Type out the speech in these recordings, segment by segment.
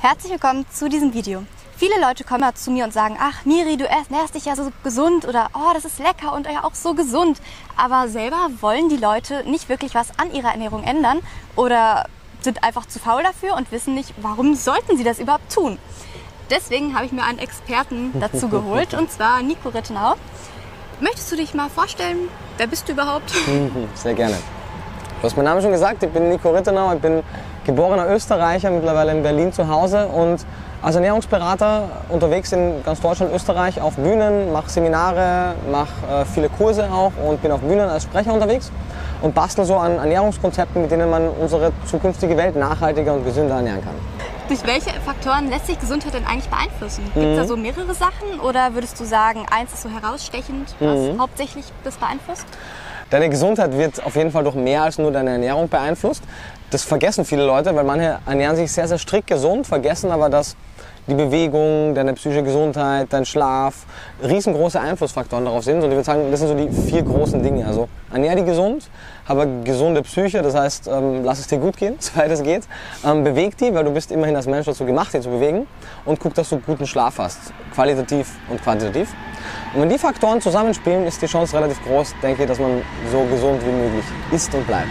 Herzlich willkommen zu diesem Video. Viele Leute kommen zu mir und sagen, ach Miri, du ernährst dich ja so gesund oder oh, das ist lecker und ja auch so gesund. Aber selber wollen die Leute nicht wirklich was an ihrer Ernährung ändern oder sind einfach zu faul dafür und wissen nicht, warum sollten sie das überhaupt tun. Deswegen habe ich mir einen Experten dazu geholt und zwar Nico Rittenau. Möchtest du dich mal vorstellen? Wer bist du überhaupt? Sehr gerne. Du hast meinen Namen schon gesagt, ich bin Nico Rittenau, ich bin geborener Österreicher, mittlerweile in Berlin zu Hause und als Ernährungsberater unterwegs in ganz Deutschland, Österreich auf Bühnen, mache Seminare, mache äh, viele Kurse auch und bin auf Bühnen als Sprecher unterwegs und bastel so an Ernährungskonzepten, mit denen man unsere zukünftige Welt nachhaltiger und gesünder ernähren kann. Durch welche Faktoren lässt sich Gesundheit denn eigentlich beeinflussen? Gibt es da so mehrere Sachen oder würdest du sagen, eins ist so herausstechend, was hauptsächlich das beeinflusst? Deine Gesundheit wird auf jeden Fall durch mehr als nur deine Ernährung beeinflusst. Das vergessen viele Leute, weil manche ernähren sich sehr, sehr strikt gesund, vergessen aber, dass die Bewegung, deine psychische Gesundheit, dein Schlaf riesengroße Einflussfaktoren darauf sind. Und ich würde sagen, das sind so die vier großen Dinge. Also ernähr dich gesund, habe gesunde Psyche, das heißt, ähm, lass es dir gut gehen, soweit es geht. Ähm, beweg dich, weil du bist immerhin als Mensch dazu gemacht, dich zu bewegen. Und guck, dass du guten Schlaf hast, qualitativ und quantitativ. Und wenn die Faktoren zusammenspielen, ist die Chance relativ groß, denke ich, dass man so gesund wie möglich ist und bleibt.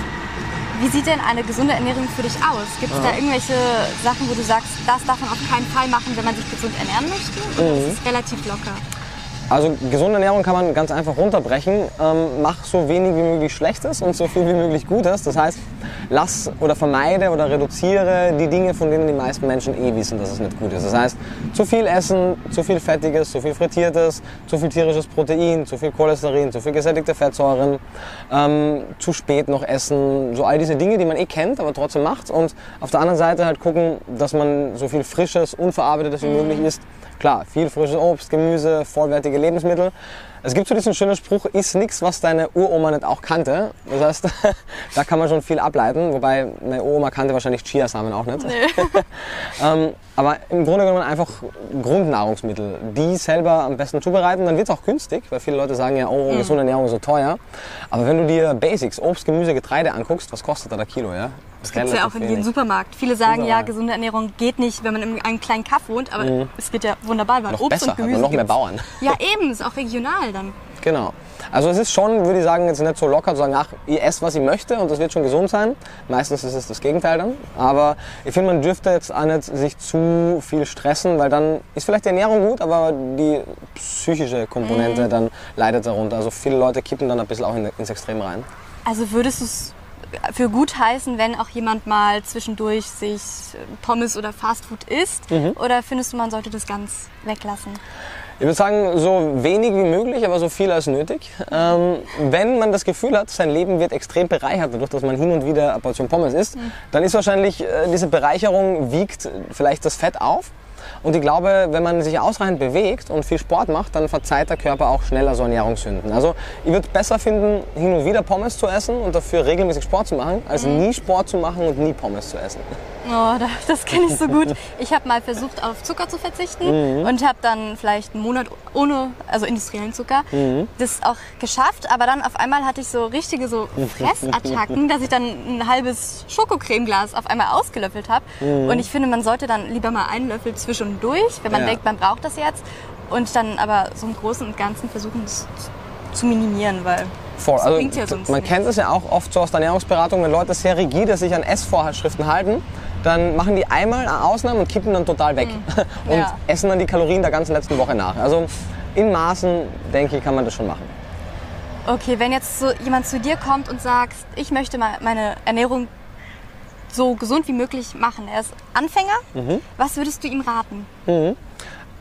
Wie sieht denn eine gesunde Ernährung für dich aus? Gibt es da irgendwelche Sachen, wo du sagst, das darf man auf keinen Fall machen, wenn man sich gesund ernähren möchte? Oder ist es relativ locker? Also gesunde Ernährung kann man ganz einfach runterbrechen. Ähm, mach so wenig wie möglich Schlechtes und so viel wie möglich Gutes. Das heißt, lass oder vermeide oder reduziere die Dinge, von denen die meisten Menschen eh wissen, dass es nicht gut ist. Das heißt, zu viel Essen, zu viel Fettiges, zu viel Frittiertes, zu viel tierisches Protein, zu viel Cholesterin, zu viel gesättigte Fettsäuren, ähm, zu spät noch essen. So all diese Dinge, die man eh kennt, aber trotzdem macht. Und auf der anderen Seite halt gucken, dass man so viel Frisches, Unverarbeitetes wie möglich isst. Klar, viel frisches Obst, Gemüse, vollwertige Lebensmittel. Es gibt so diesen schönen Spruch, iss nichts, was deine Uroma nicht auch kannte. Das heißt, da kann man schon viel ableiten, wobei meine Uroma kannte wahrscheinlich Chiasamen auch nicht. ähm, aber im Grunde genommen einfach Grundnahrungsmittel, die selber am besten zubereiten, dann wird es auch günstig, weil viele Leute sagen ja, oh, gesunde Ernährung ist so teuer. Aber wenn du dir Basics, Obst, Gemüse, Getreide anguckst, was kostet da der Kilo, ja? Das gibt es ja auch in jedem Supermarkt. Viele sagen, ja, gesunde Ernährung geht nicht, wenn man in einem kleinen Kaff wohnt, aber es geht ja wunderbar, weil Noch Obst besser, und Gemüse hat man noch mehr. Bauern. Ja, eben, ist auch regional dann. Genau. Also es ist schon, würde ich sagen, jetzt nicht so locker zu sagen, ach, ich esse, was ich möchte und das wird schon gesund sein. Meistens ist es das Gegenteil dann. Aber ich finde, man dürfte jetzt auch nicht sich zu viel stressen, weil dann ist vielleicht die Ernährung gut, aber die psychische Komponente dann leidet darunter. Also viele Leute kippen dann ein bisschen auch in, ins Extrem rein. Also würdest du es für gut heißen, wenn auch jemand mal zwischendurch sich Pommes oder Fastfood isst? Mhm. Oder findest du, man sollte das ganz weglassen? Ich würde sagen, so wenig wie möglich, aber so viel als nötig. Ähm, wenn man das Gefühl hat, sein Leben wird extrem bereichert dadurch, dass man hin und wieder eine Portion Pommes isst, dann ist wahrscheinlich äh, diese Bereicherung wiegt vielleicht das Fett auf. Und ich glaube, wenn man sich ausreichend bewegt und viel Sport macht, dann verzeiht der Körper auch schneller so Ernährungssünden. Also ich würde besser finden, hin und wieder Pommes zu essen und dafür regelmäßig Sport zu machen, als nie Sport zu machen und nie Pommes zu essen. Oh, da- das kenne ich so gut. Ich habe mal versucht, auf Zucker zu verzichten Mhm. und habe dann vielleicht einen Monat ohne, also industriellen Zucker, Mhm. das auch geschafft. Aber dann auf einmal hatte ich so richtige so Fressattacken, dass ich dann ein halbes Schokocremeglas auf einmal ausgelöffelt habe. Und ich finde, man sollte dann lieber mal einen Löffel zwischendurch, wenn man. Ja. denkt, man braucht das jetzt. Und dann aber so im Großen und Ganzen versuchen, es zu minimieren, weil Voll. Also, ja sonst man nichts. kennt es ja auch oft so aus der Ernährungsberatung, wenn Leute sehr rigide sich an Essvorschriften halten, dann machen die einmal eine Ausnahme und kippen dann total weg und Mhm. Ja. essen dann die Kalorien der ganzen letzten Woche nach. Also in Maßen, denke ich, kann man das schon machen. Okay, wenn jetzt so jemand zu dir kommt und sagt, ich möchte meine Ernährung so gesund wie möglich machen. Er ist Anfänger. Mhm. Was würdest du ihm raten?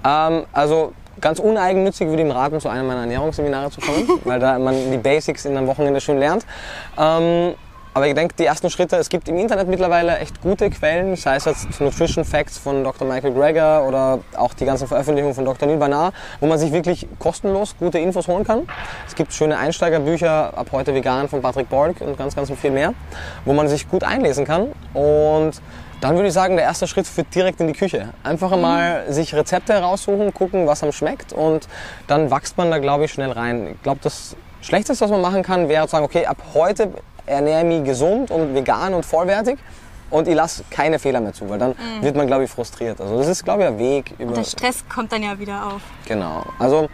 Ähm, also ganz uneigennützig würde ich ihm raten, zu einem meiner Ernährungsseminare zu kommen, weil da man die Basics in einem Wochenende schön lernt. Ähm, aber ich denke, die ersten Schritte, es gibt im Internet mittlerweile echt gute Quellen, sei es jetzt Nutrition Facts von Dr. Michael Greger oder auch die ganzen Veröffentlichungen von Dr. Neil Barnard, wo man sich wirklich kostenlos gute Infos holen kann. Es gibt schöne Einsteigerbücher, ab heute vegan von Patrick Borg und ganz, ganz viel mehr, wo man sich gut einlesen kann. Und dann würde ich sagen, der erste Schritt führt direkt in die Küche. Einfach einmal sich Rezepte heraussuchen, gucken, was einem schmeckt und dann wächst man da, glaube ich, schnell rein. Ich glaube, das Schlechteste, was man machen kann, wäre zu sagen, okay, ab heute ernähre ich mich gesund und vegan und vollwertig Und ich lasse keine Fehler mehr zu, weil dann wird man, glaube ich, frustriert. Also das ist, glaube ich, ein Weg über... Der Stress kommt dann ja wieder auf. Genau. Also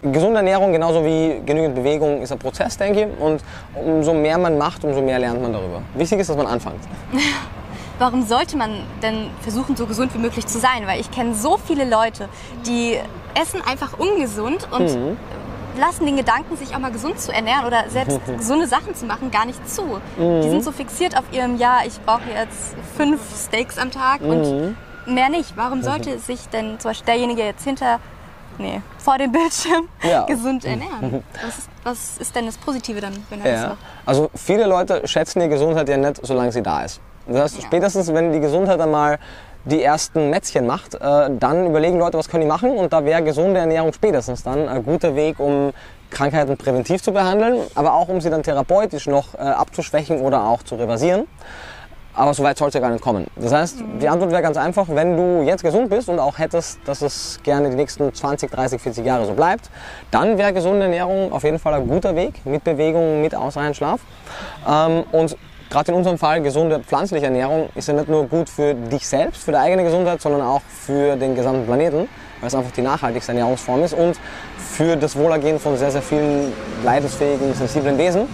gesunde Ernährung genauso wie genügend Bewegung ist ein Prozess, denke ich. Und umso mehr man macht, umso mehr lernt man darüber. Wichtig ist, dass man anfängt. Warum sollte man denn versuchen, so gesund wie möglich zu sein? Weil ich kenne so viele Leute, die essen einfach ungesund und Mhm. Lassen den Gedanken, sich auch mal gesund zu ernähren oder selbst gesunde Sachen zu machen, gar nicht zu. Mhm. Die sind so fixiert auf ihrem, ja, ich brauche jetzt fünf Steaks am Tag Mhm. und mehr nicht. Warum sollte sich denn zum Beispiel derjenige jetzt hinter, nee, vor dem Bildschirm Ja. gesund ernähren? Was ist, was ist denn das Positive dann, wenn er das Ja. macht? Also viele Leute schätzen die Gesundheit ja nicht, solange sie da ist. Das heißt, Ja. spätestens wenn die Gesundheit einmal die ersten Mätzchen macht, äh, dann überlegen Leute, was können die machen und da wäre gesunde Ernährung spätestens dann ein guter Weg, um Krankheiten präventiv zu behandeln, aber auch um sie dann therapeutisch noch äh, abzuschwächen oder auch zu reversieren. Aber so weit soll es ja gar nicht kommen. Das heißt, die Antwort wäre ganz einfach, wenn du jetzt gesund bist und auch hättest, dass es gerne die nächsten 20, 30, 40 Jahre so bleibt, dann wäre gesunde Ernährung auf jeden Fall ein guter Weg, mit Bewegung, mit ausreichend Schlaf. Ähm, und gerade in unserem Fall, gesunde pflanzliche Ernährung ist ja nicht nur gut für dich selbst, für deine eigene Gesundheit, sondern auch für den gesamten Planeten, weil es einfach die nachhaltigste Ernährungsform ist und für das Wohlergehen von sehr, sehr vielen leidensfähigen, sensiblen Wesen.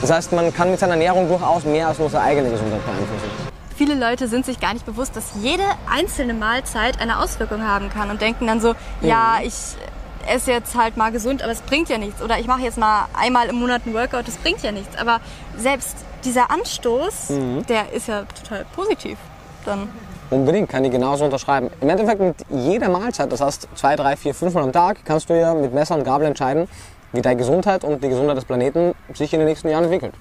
Das heißt, man kann mit seiner Ernährung durchaus mehr als nur seine eigene Gesundheit beeinflussen. Viele Leute sind sich gar nicht bewusst, dass jede einzelne Mahlzeit eine Auswirkung haben kann und denken dann so, ja, ich esse jetzt halt mal gesund, aber es bringt ja nichts. Oder ich mache jetzt mal einmal im Monat einen Workout, das bringt ja nichts. Aber selbst dieser Anstoß, der ist ja total positiv. Dann Unbedingt, kann ich genauso unterschreiben. Im Endeffekt mit jeder Mahlzeit, das heißt zwei, drei, vier, fünfmal am Tag, kannst du ja mit Messer und Gabel entscheiden, wie deine Gesundheit und die Gesundheit des Planeten sich in den nächsten Jahren entwickelt.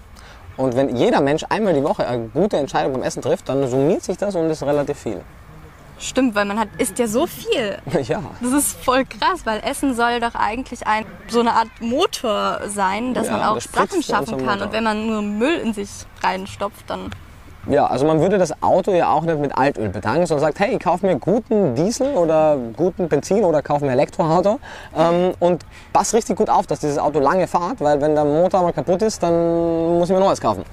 Und wenn jeder Mensch einmal die Woche eine gute Entscheidung beim Essen trifft, dann summiert sich das und ist relativ viel. Stimmt, weil man hat, isst ja so viel. Ja, Das ist voll krass, weil Essen soll doch eigentlich ein, so eine Art Motor sein, dass Ja, man auch das Sachen schaffen kann. Und wenn man nur Müll in sich reinstopft, dann Ja, also man würde das Auto ja auch nicht mit Altöl betanken, sondern sagt, hey, ich kaufe mir guten Diesel oder guten Benzin oder kaufe mir ein Elektroauto ähm, und pass richtig gut auf, dass dieses Auto lange fährt, weil wenn der Motor mal kaputt ist, dann muss ich mir neues kaufen.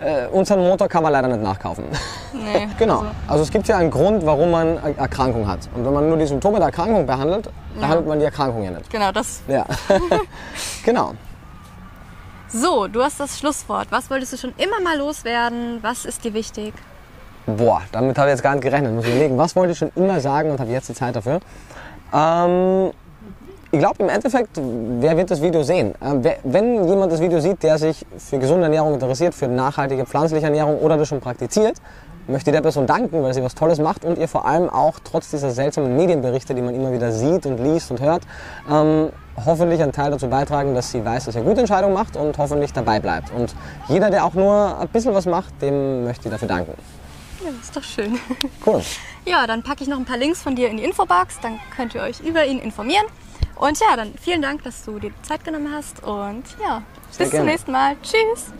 Äh, unseren Motor kann man leider nicht nachkaufen. nee. Genau. Also es gibt ja einen Grund, warum man Erkrankung hat. Und wenn man nur die Symptome der Erkrankung behandelt, behandelt man die Erkrankung ja nicht. Genau, das. Ja. genau. So, du hast das Schlusswort. Was wolltest du schon immer mal loswerden? Was ist dir wichtig? Boah, damit habe ich jetzt gar nicht gerechnet. Muss ich überlegen, was wollte ich schon immer sagen und habe jetzt die Zeit dafür. Ähm, ich glaube im Endeffekt, wer wird das Video sehen? Ähm, wenn jemand das Video sieht, der sich für gesunde Ernährung interessiert, für nachhaltige pflanzliche Ernährung oder das schon praktiziert, möchte ich der Person danken, weil sie was Tolles macht und ihr vor allem auch trotz dieser seltsamen Medienberichte, die man immer wieder sieht und liest und hört, ähm, hoffentlich einen Teil dazu beitragen, dass sie weiß, dass sie eine gute Entscheidung macht und hoffentlich dabei bleibt. Und jeder, der auch nur ein bisschen was macht, dem möchte ich dafür danken. Ja, das ist doch schön. Cool. Ja, dann packe ich noch ein paar Links von dir in die Infobox, dann könnt ihr euch über ihn informieren. Und ja, dann vielen Dank, dass du dir die Zeit genommen hast und ja, Sehr bis gerne. zum nächsten Mal. Tschüss.